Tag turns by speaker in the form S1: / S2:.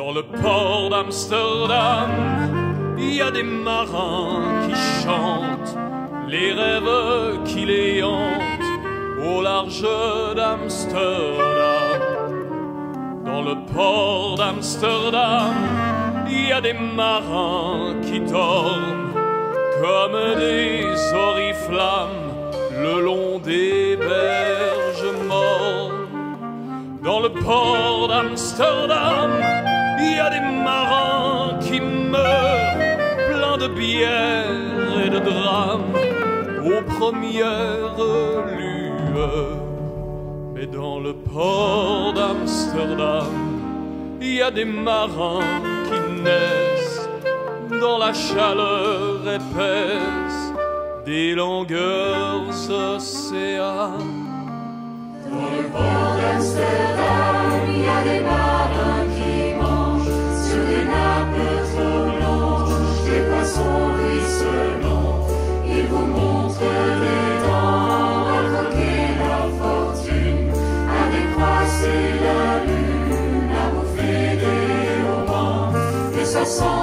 S1: Dans le port d'Amsterdam, il y a des marins qui chantent les rêves qui les hantent au large d'Amsterdam. Dans le port d'Amsterdam, il y a des marins qui dorment comme des oriflammes le long des berges mortes. Dans le port d'Amsterdam, il y a des marins qui meurent pleins de bière et de drames aux premières lueurs. Mais dans le port d'Amsterdam, il y a des marins qui naissent dans la chaleur épaisse des longueurs océanes.
S2: Dans le port d'Amsterdam, il y a des marins song.